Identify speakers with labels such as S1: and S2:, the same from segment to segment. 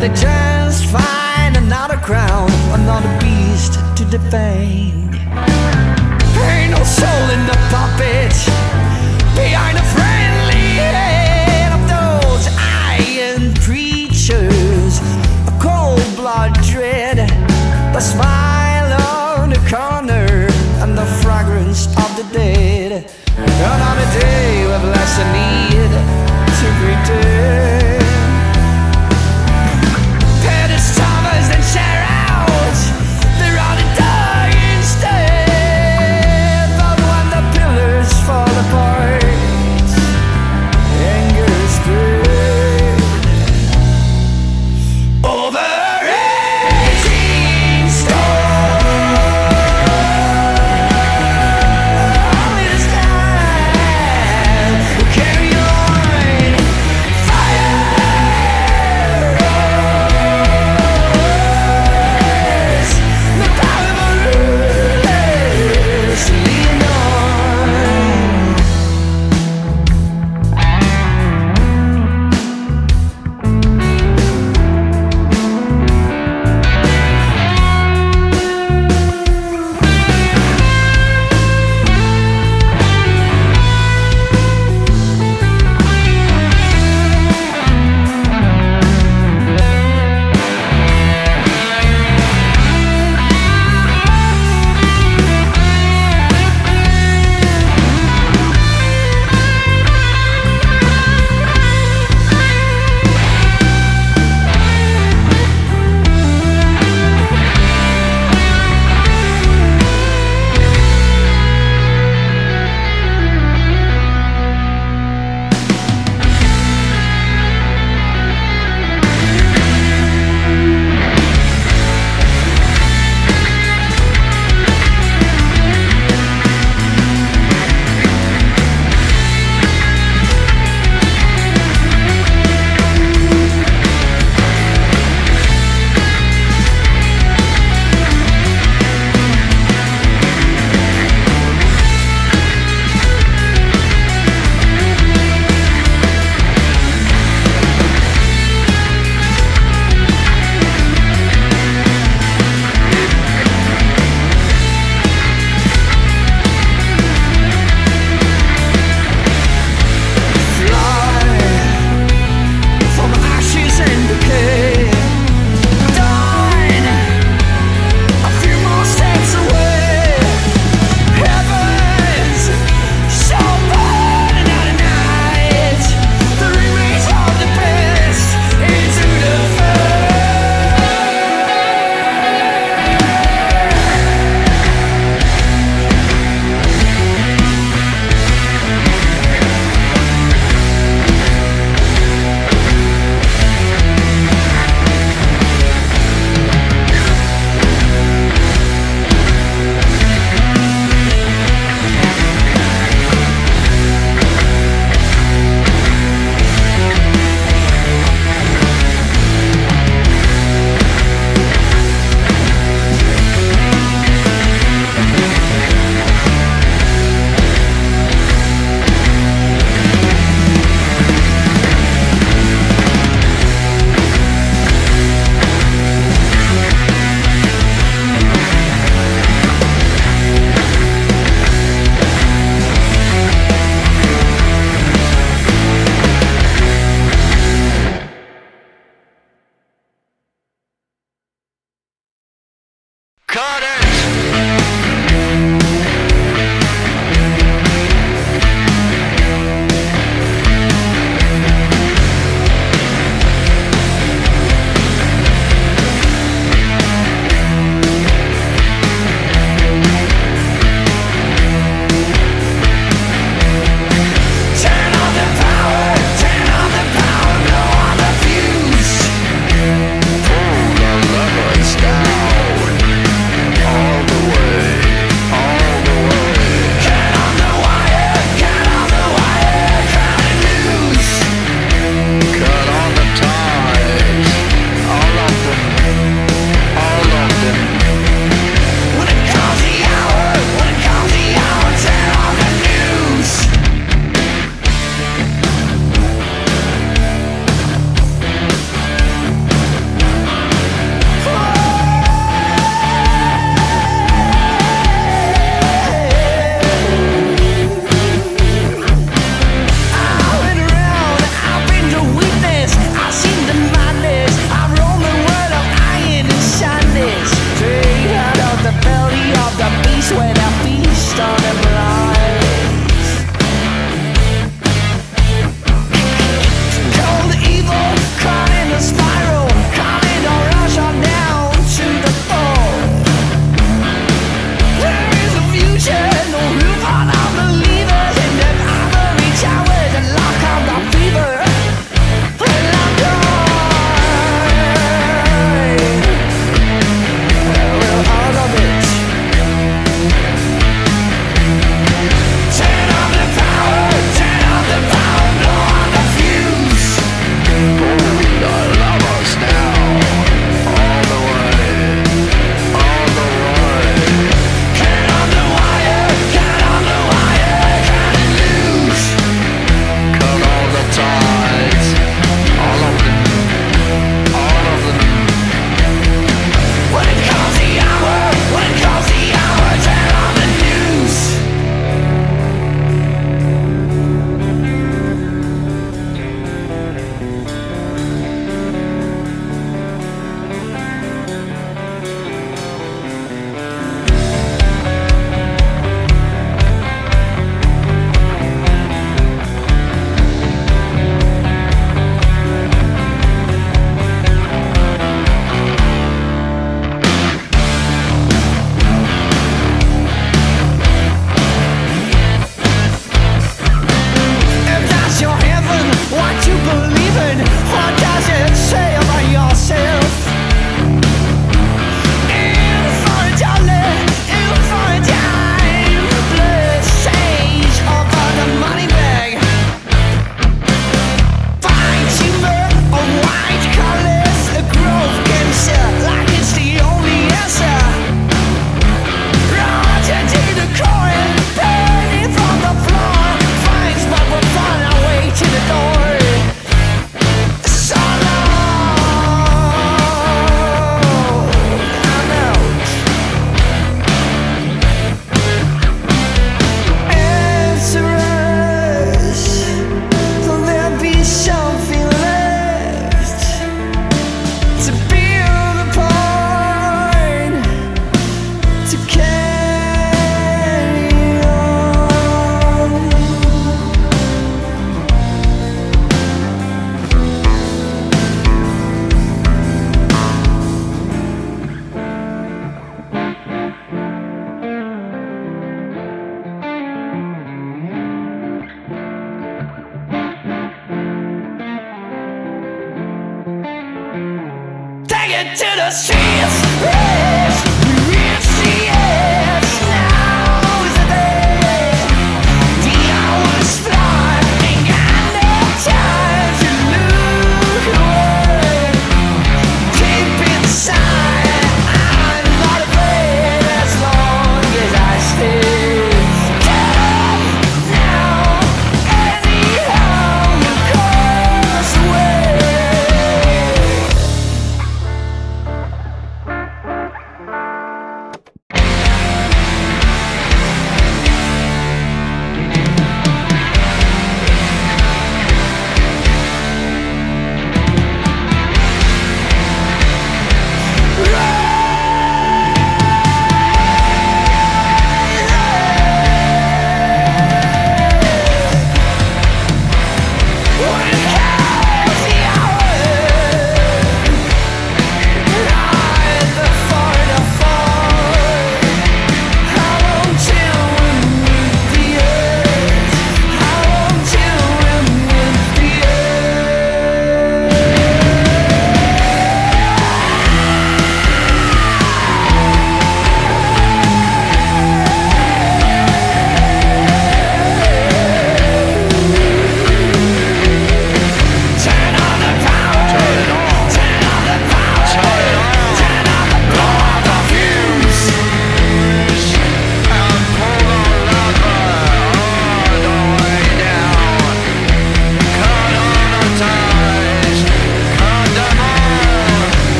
S1: they just find another crown, another beast to defang. Ain't no soul in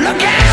S1: to the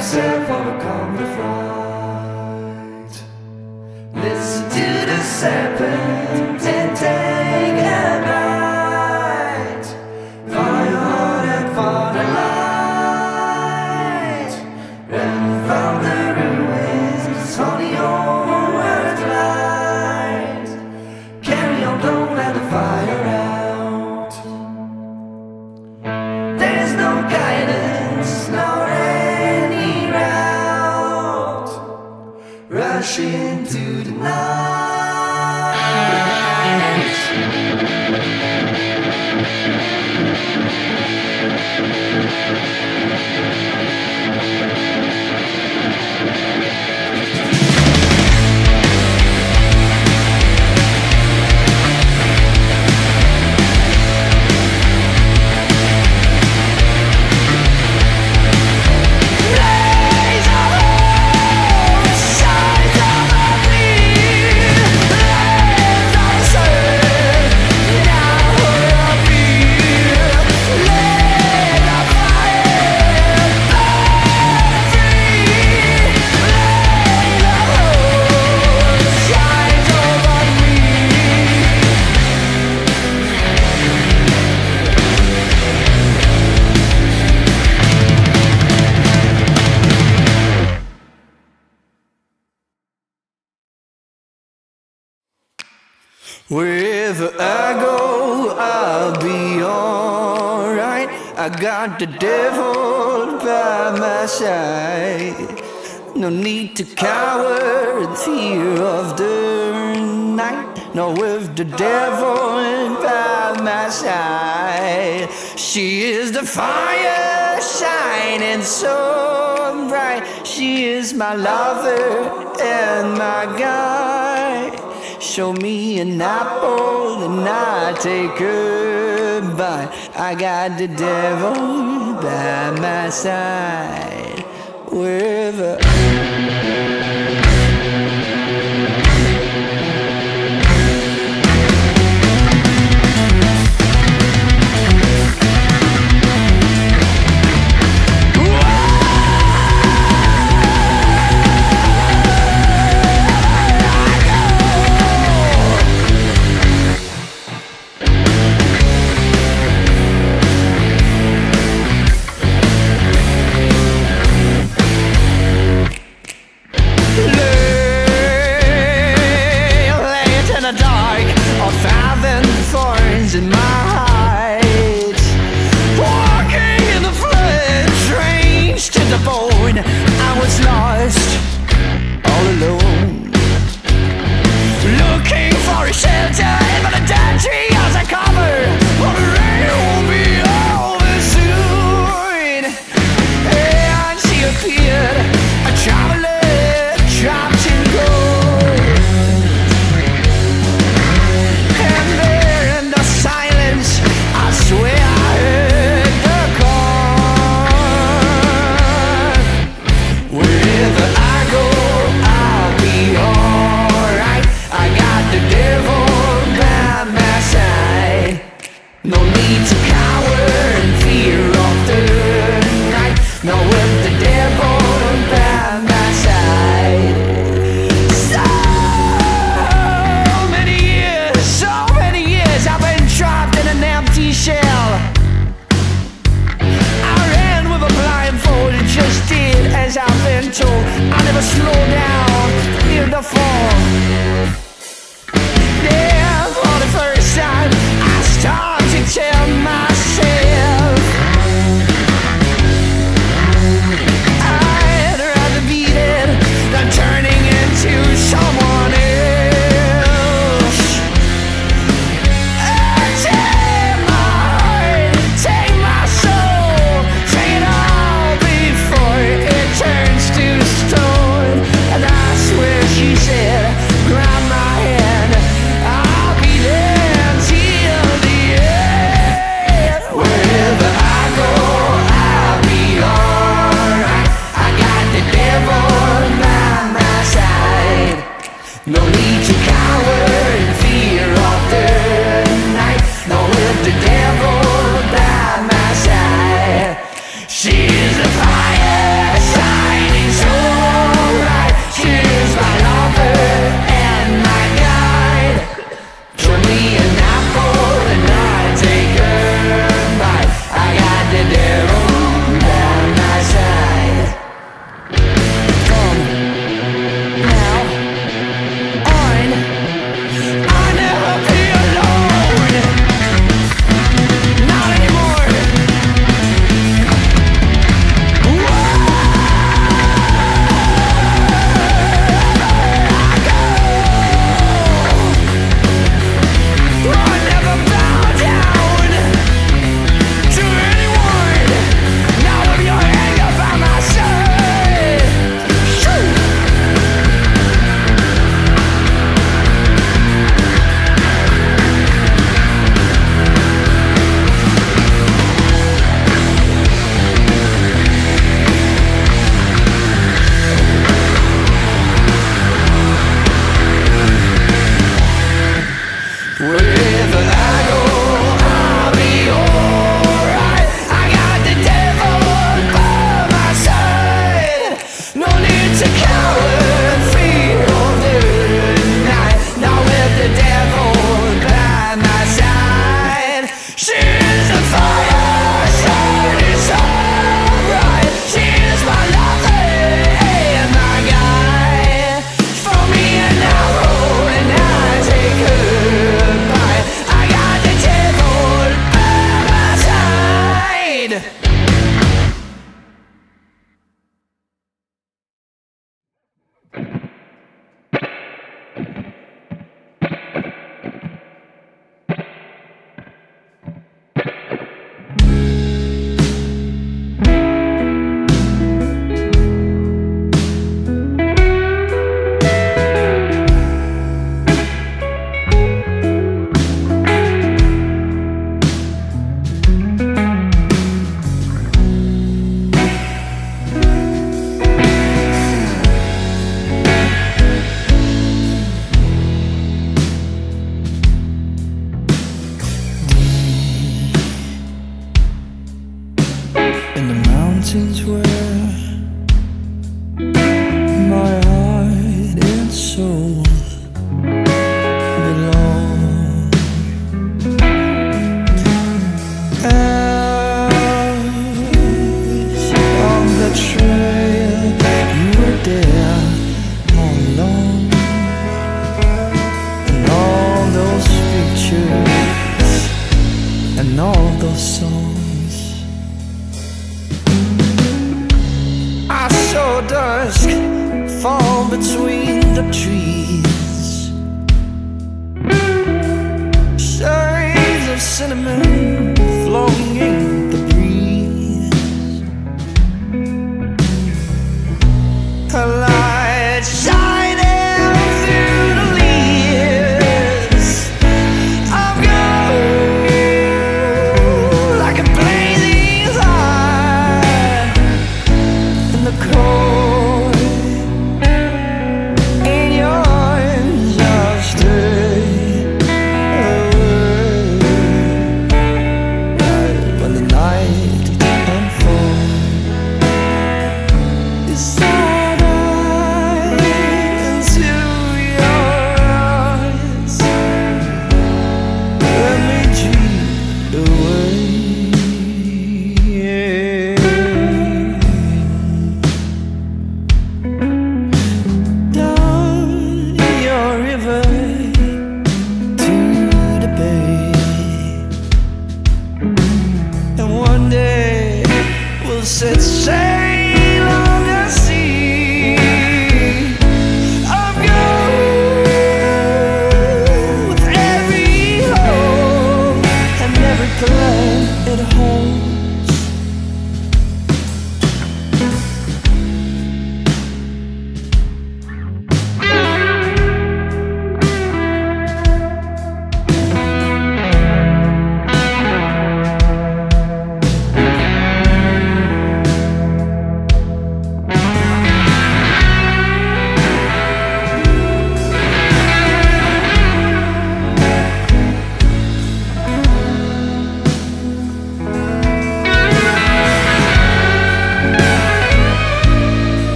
S1: yourself overcome the fright. Listen to the serpent. got the devil by my side. No need to cower in fear of the night. No, with the devil by my side. She is the fire shining so bright. She is my lover and my guide. Show me an apple and I take her by. I got the devil by my side. Wherever.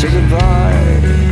S1: say goodbye.